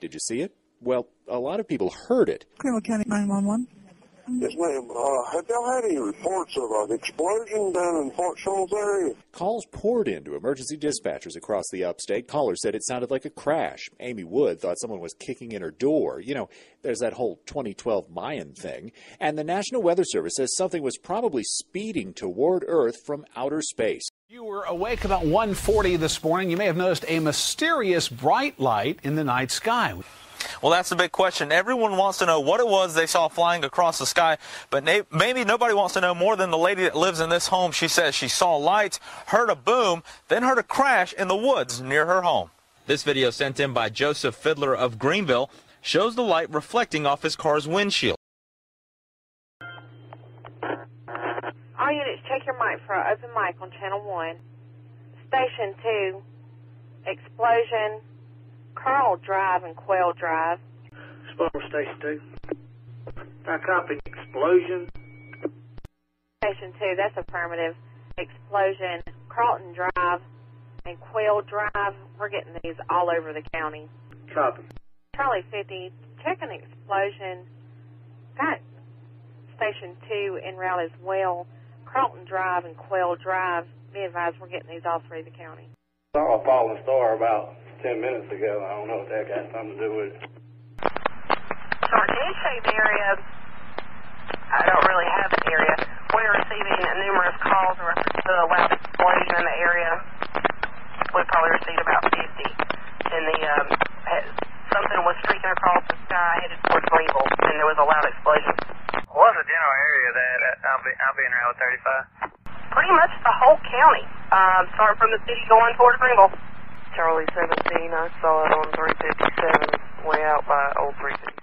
Did you see it? Well, a lot of people heard it. Greenville County 911. Yes, ma'am. Uh, have y'all had any reports of an explosion down in Fork Shoals area? Calls poured into emergency dispatchers across the upstate. Callers said it sounded like a crash. Amy Wood thought someone was kicking in her door. You know, there's that whole 2012 Mayan thing. And the National Weather Service says something was probably speeding toward Earth from outer space. You were awake about 1:40 this morning. You may have noticed a mysterious bright light in the night sky. Well, that's the big question. Everyone wants to know what it was they saw flying across the sky, but maybe nobody wants to know more than the lady that lives in this home. She says she saw lights, heard a boom, then heard a crash in the woods near her home. This video sent in by Joseph Fiddler of Greenville shows the light reflecting off his car's windshield. All units, check your mic for an open mic on channel 1. Station 2, explosion, Carl Drive and Quail Drive. Sparrow Station 2. I copy. Explosion. Station 2, that's affirmative. Explosion, Carlton Drive and Quail Drive. We're getting these all over the county. Copy. Charlie 50, check an explosion. Got Station 2 en route as well. Carlton Drive and Quail Drive. Be advised, we're getting these all through the county. Saw a falling star about 10 minutes ago. I don't know what that got something to do with it. Sorry, can you say the area? I don't really have an area. We're receiving numerous calls in reference to a loud explosion in the area. We probably received about 50. And the, um, something was streaking across the sky headed towards Greenville, and there was a loud explosion. What's the general area that uh, I'll be, I'll be in Route 35? Pretty much the whole county, um, starting from the city going towards Greenville. Charlie 17, I saw it on 357 way out by old 357.